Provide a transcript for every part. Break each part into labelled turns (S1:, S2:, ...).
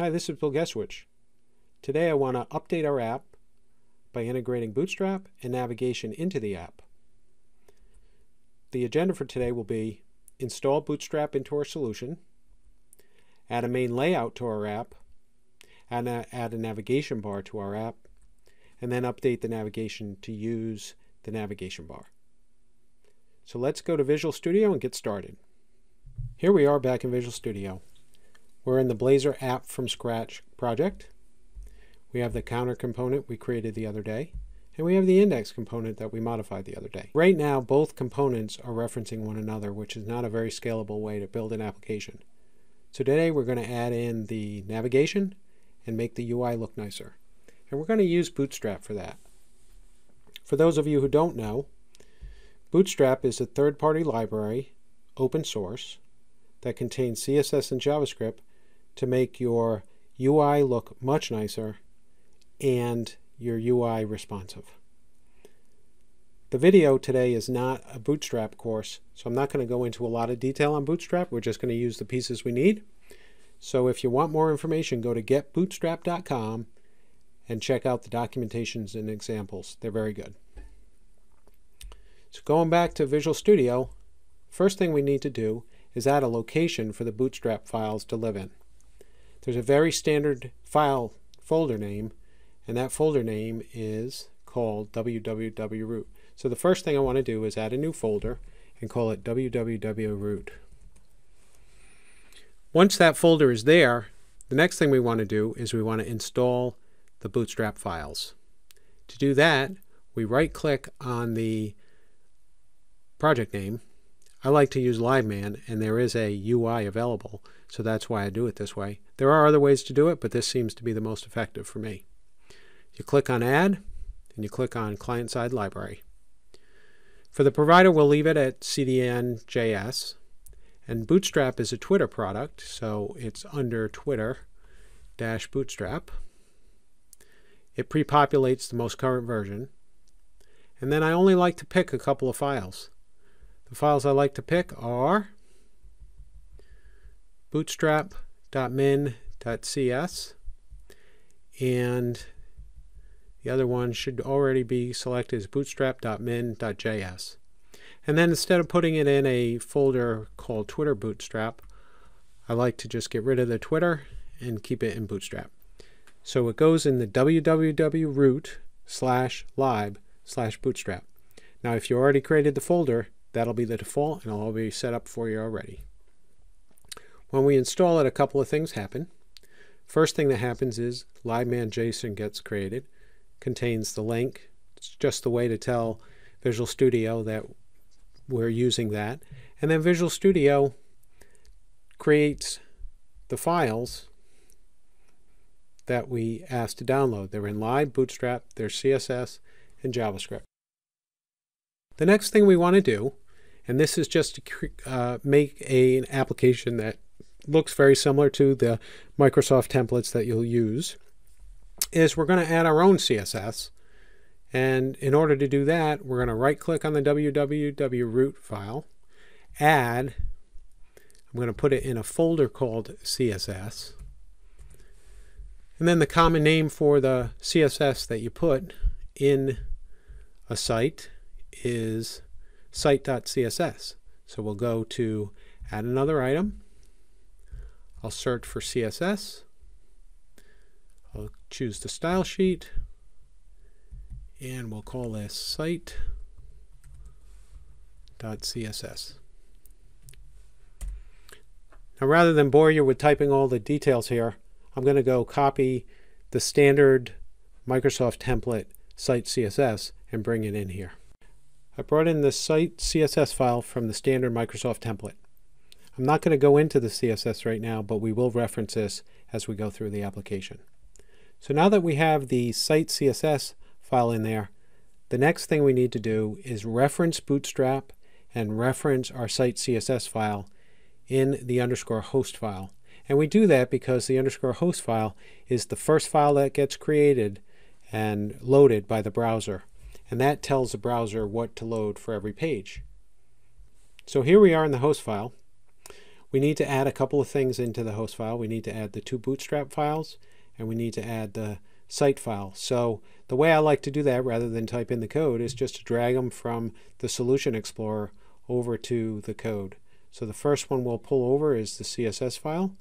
S1: Hi, this is Bill Guestwich. Today I want to update our app by integrating Bootstrap and navigation into the app. The agenda for today will be install Bootstrap into our solution, add a main layout to our app, add a, add a navigation bar to our app, and then update the navigation to use the navigation bar. So let's go to Visual Studio and get started. Here we are back in Visual Studio. We're in the Blazor app from scratch project. We have the counter component we created the other day, and we have the index component that we modified the other day. Right now, both components are referencing one another, which is not a very scalable way to build an application. So today we're going to add in the navigation and make the UI look nicer. And we're going to use Bootstrap for that. For those of you who don't know, Bootstrap is a third-party library, open source, that contains CSS and JavaScript to make your UI look much nicer and your UI responsive. The video today is not a Bootstrap course, so I'm not going to go into a lot of detail on Bootstrap. We're just going to use the pieces we need. So if you want more information, go to getbootstrap.com and check out the documentations and examples. They're very good. So going back to Visual Studio, first thing we need to do is add a location for the Bootstrap files to live in. There's a very standard file folder name, and that folder name is called www.root. So the first thing I want to do is add a new folder and call it www.root. Once that folder is there, the next thing we want to do is we want to install the Bootstrap files. To do that, we right click on the project name I like to use LibMan, and there is a UI available, so that's why I do it this way. There are other ways to do it, but this seems to be the most effective for me. You click on Add, and you click on Client-Side Library. For the provider, we'll leave it at CDN.js. And Bootstrap is a Twitter product, so it's under Twitter-Bootstrap. It pre-populates the most current version. And then I only like to pick a couple of files. The files I like to pick are bootstrap.min.cs and the other one should already be selected as bootstrap.min.js. And then instead of putting it in a folder called Twitter Bootstrap, I like to just get rid of the Twitter and keep it in Bootstrap. So it goes in the www root slash lib slash bootstrap. Now if you already created the folder, That'll be the default and it'll all be set up for you already. When we install it, a couple of things happen. First thing that happens is LibMan JSON gets created, contains the link. It's just the way to tell Visual Studio that we're using that. And then Visual Studio creates the files that we asked to download. They're in Lib, Bootstrap, they're CSS, and JavaScript. The next thing we want to do, and this is just to uh, make a, an application that looks very similar to the Microsoft templates that you'll use, is we're going to add our own CSS. And in order to do that, we're going to right click on the www root file, add, I'm going to put it in a folder called CSS. And then the common name for the CSS that you put in a site is site.css. So we'll go to add another item. I'll search for CSS. I'll choose the style sheet and we'll call this site.css. Now rather than bore you with typing all the details here, I'm going to go copy the standard Microsoft template site CSS and bring it in here. I brought in the site CSS file from the standard Microsoft template. I'm not going to go into the CSS right now, but we will reference this as we go through the application. So now that we have the site CSS file in there, the next thing we need to do is reference Bootstrap and reference our site CSS file in the underscore host file. And we do that because the underscore host file is the first file that gets created and loaded by the browser and that tells the browser what to load for every page. So here we are in the host file. We need to add a couple of things into the host file. We need to add the two bootstrap files and we need to add the site file. So the way I like to do that rather than type in the code is just to drag them from the Solution Explorer over to the code. So the first one we'll pull over is the CSS file.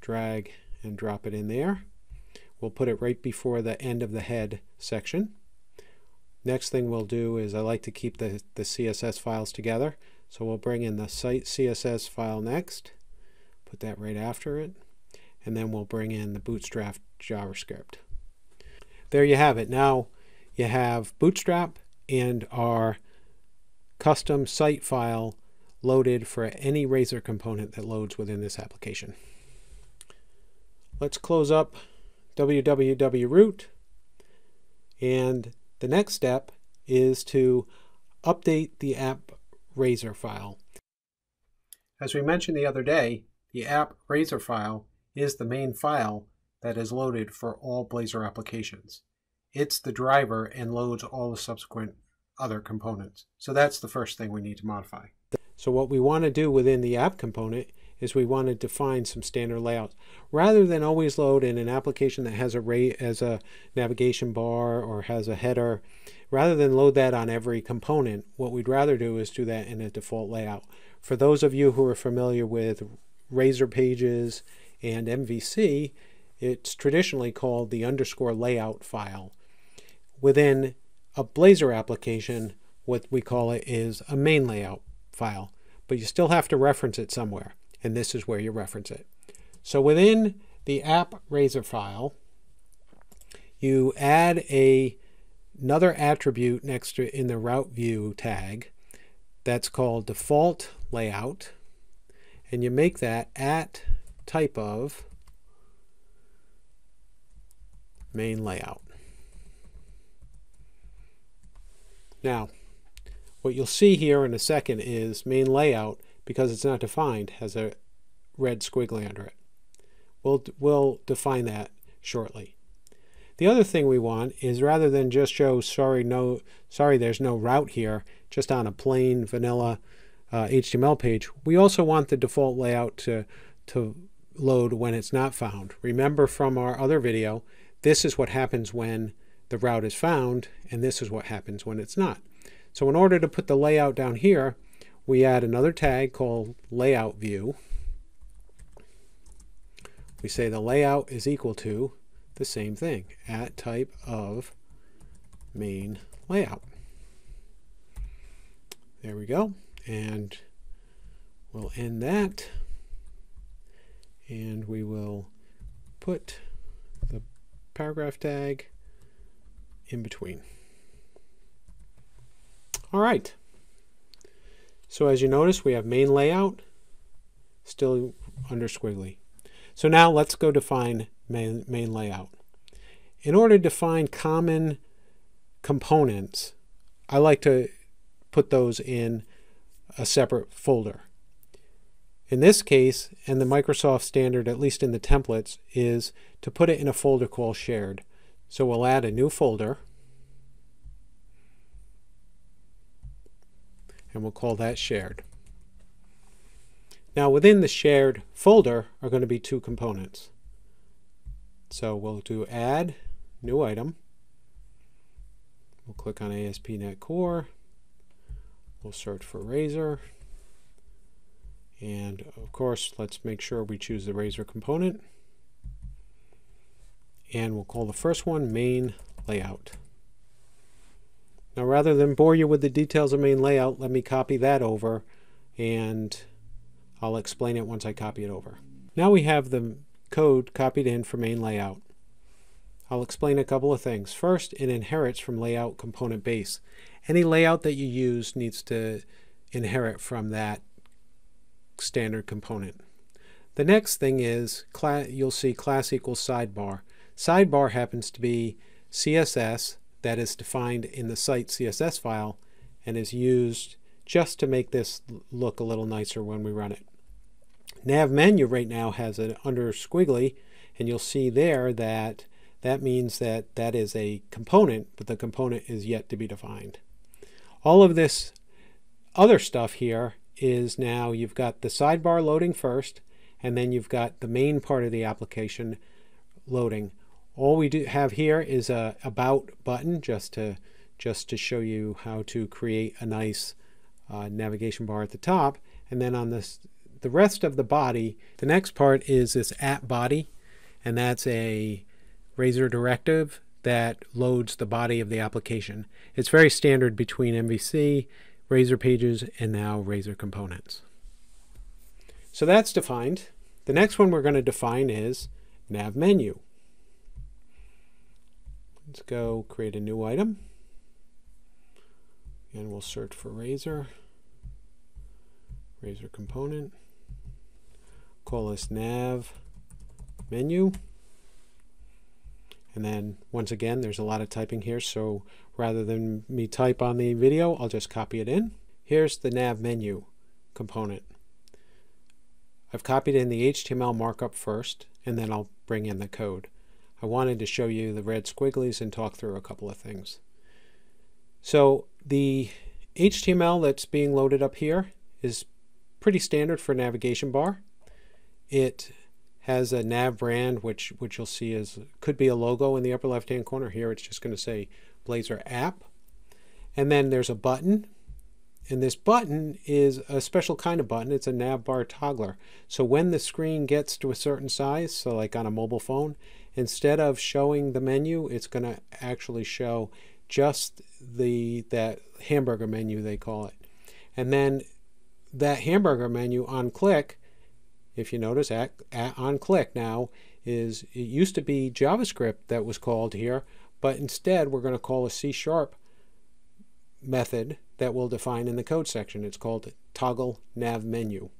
S1: Drag and drop it in there. We'll put it right before the end of the head section. Next thing we'll do is I like to keep the, the CSS files together. So we'll bring in the site CSS file next, put that right after it, and then we'll bring in the Bootstrap JavaScript. There you have it. Now you have Bootstrap and our custom site file loaded for any Razor component that loads within this application. Let's close up www root and the next step is to update the app Razor file. As we mentioned the other day, the app Razor file is the main file that is loaded for all Blazor applications. It's the driver and loads all the subsequent other components. So that's the first thing we need to modify. So what we want to do within the app component is we want to define some standard layouts. Rather than always load in an application that has a rate as a navigation bar or has a header, rather than load that on every component, what we'd rather do is do that in a default layout. For those of you who are familiar with Razor pages and MVC, it's traditionally called the underscore layout file. Within a Blazor application, what we call it is a main layout file, but you still have to reference it somewhere and this is where you reference it. So within the app razor file, you add a another attribute next to in the route view tag that's called default layout and you make that at type of main layout. Now, what you'll see here in a second is main layout because it's not defined, has a red squiggly under it. We'll, we'll define that shortly. The other thing we want is rather than just show sorry no sorry there's no route here just on a plain vanilla uh, HTML page, we also want the default layout to, to load when it's not found. Remember from our other video, this is what happens when the route is found, and this is what happens when it's not. So in order to put the layout down here, we add another tag called layout view. We say the layout is equal to the same thing at type of main layout. There we go. And we'll end that. And we will put the paragraph tag in between. All right. So as you notice, we have main layout still under squiggly. So now let's go define main, main layout. In order to define common components, I like to put those in a separate folder. In this case, and the Microsoft standard, at least in the templates, is to put it in a folder called shared. So we'll add a new folder. And we'll call that shared. Now within the shared folder are going to be two components. So we'll do add new item. We'll click on ASP.NET Core. We'll search for Razor. And of course, let's make sure we choose the Razor component. And we'll call the first one main layout. Now rather than bore you with the details of main layout, let me copy that over and I'll explain it once I copy it over. Now we have the code copied in for main layout. I'll explain a couple of things. First, it inherits from layout component base. Any layout that you use needs to inherit from that standard component. The next thing is you'll see class equals sidebar. Sidebar happens to be CSS that is defined in the site CSS file and is used just to make this look a little nicer when we run it. Nav menu right now has an under squiggly and you'll see there that that means that that is a component but the component is yet to be defined. All of this other stuff here is now you've got the sidebar loading first, and then you've got the main part of the application loading. All we do have here is a about button just to just to show you how to create a nice uh, navigation bar at the top. And then on this, the rest of the body, the next part is this app body, and that's a Razor directive that loads the body of the application. It's very standard between MVC, Razor pages, and now Razor components. So that's defined. The next one we're going to define is nav menu. Let's go create a new item. And we'll search for Razor. Razor component. Call this nav menu. And then once again, there's a lot of typing here. So rather than me type on the video, I'll just copy it in. Here's the nav menu component. I've copied in the HTML markup first, and then I'll bring in the code. I wanted to show you the red squigglies and talk through a couple of things. So the HTML that's being loaded up here is pretty standard for navigation bar. It has a nav brand, which which you'll see is could be a logo in the upper left hand corner. Here it's just going to say Blazor app. And then there's a button. And this button is a special kind of button. It's a nav bar toggler. So when the screen gets to a certain size, so like on a mobile phone, instead of showing the menu, it's going to actually show just the that hamburger menu they call it. And then that hamburger menu on click, if you notice at, at, on click now is it used to be JavaScript that was called here, but instead we're going to call a C sharp method that we'll define in the code section. It's called toggle nav menu.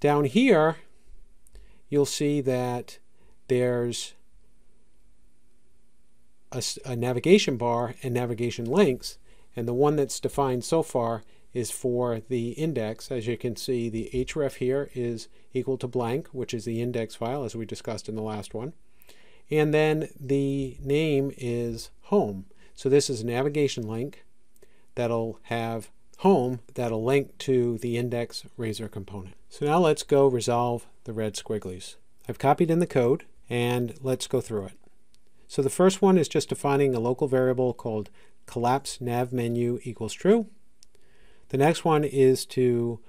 S1: Down here, you'll see that there's a, a, navigation bar and navigation links. And the one that's defined so far is for the index. As you can see, the href here is equal to blank, which is the index file, as we discussed in the last one. And then the name is home. So this is a navigation link that'll have home that'll link to the index razor component. So now let's go resolve the red squigglies. I've copied in the code and let's go through it. So the first one is just defining a local variable called collapse nav menu equals true. The next one is to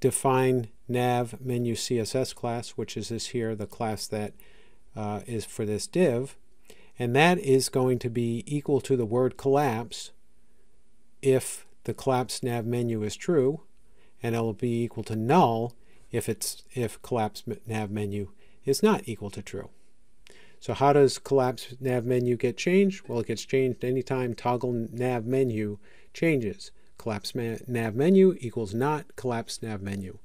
S1: define nav menu CSS class, which is this here, the class that uh, is for this div. And that is going to be equal to the word collapse if the collapse nav menu is true, and it will be equal to null if it's if collapse nav menu is not equal to true. So how does collapse nav menu get changed? Well, it gets changed anytime toggle nav menu changes. Collapse nav menu equals not collapse nav menu.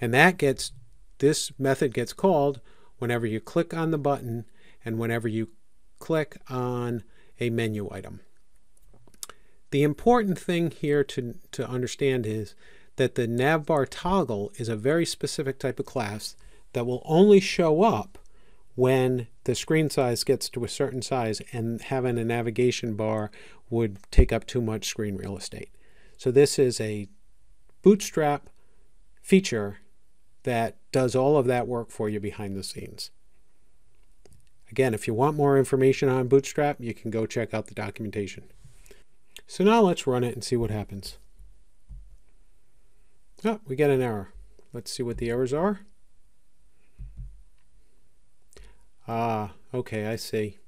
S1: And that gets, this method gets called whenever you click on the button and whenever you click on a menu item. The important thing here to, to understand is that the navbar toggle is a very specific type of class that will only show up when the screen size gets to a certain size and having a navigation bar would take up too much screen real estate. So this is a bootstrap feature that does all of that work for you behind the scenes. Again, if you want more information on Bootstrap, you can go check out the documentation. So now let's run it and see what happens. Oh, we get an error. Let's see what the errors are. Ah, okay, I see.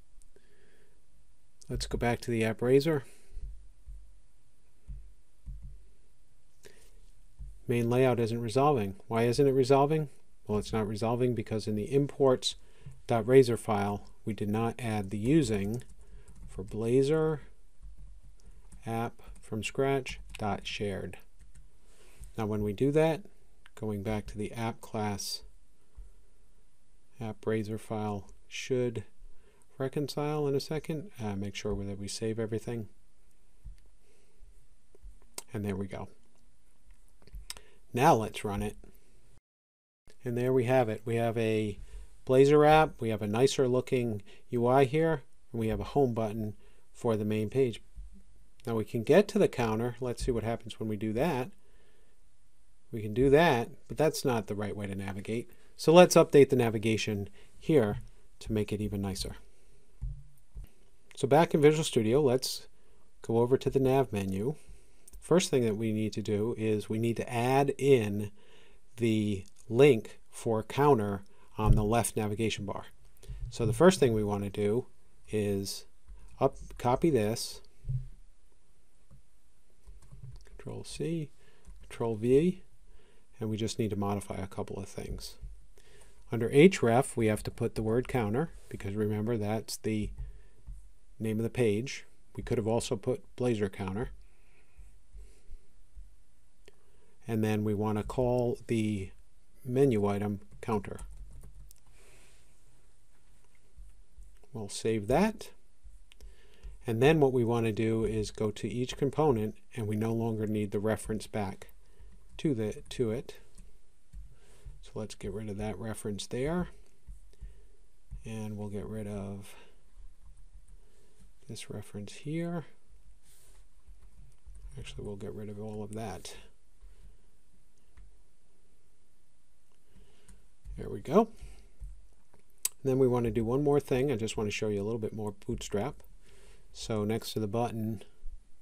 S1: Let's go back to the app Razor. Main layout isn't resolving. Why isn't it resolving? Well, it's not resolving because in the imports.razor file, we did not add the using for Blazor app from scratch dot shared. Now when we do that, going back to the app class app razor file should reconcile in a second. Uh, make sure that we save everything. And there we go. Now let's run it. And there we have it. We have a Blazor app. We have a nicer looking UI here. And we have a home button for the main page. Now we can get to the counter. Let's see what happens when we do that. We can do that, but that's not the right way to navigate. So let's update the navigation here to make it even nicer. So back in Visual Studio, let's go over to the nav menu. First thing that we need to do is we need to add in the link for counter on the left navigation bar. So the first thing we want to do is up copy this, Control C, Control V, and we just need to modify a couple of things. Under href, we have to put the word counter, because remember that's the name of the page. We could have also put Blazor counter. And then we want to call the menu item counter. We'll save that. And then what we want to do is go to each component and we no longer need the reference back to the to it. So let's get rid of that reference there. And we'll get rid of this reference here. Actually, we'll get rid of all of that. There we go. And then we want to do one more thing. I just want to show you a little bit more Bootstrap. So next to the button,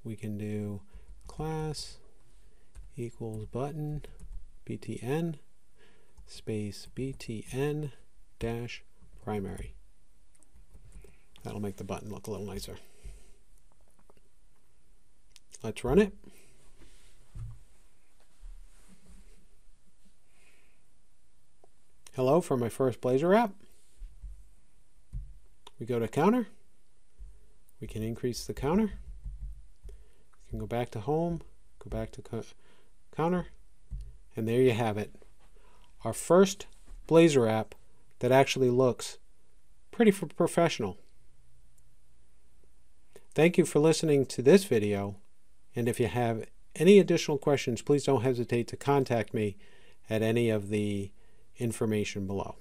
S1: we can do class equals button btn space btn dash primary. That'll make the button look a little nicer. Let's run it. Hello for my first Blazor app. We go to counter. We can increase the counter. We can go back to home, go back to co counter, and there you have it. Our first Blazor app that actually looks pretty professional. Thank you for listening to this video, and if you have any additional questions, please don't hesitate to contact me at any of the information below.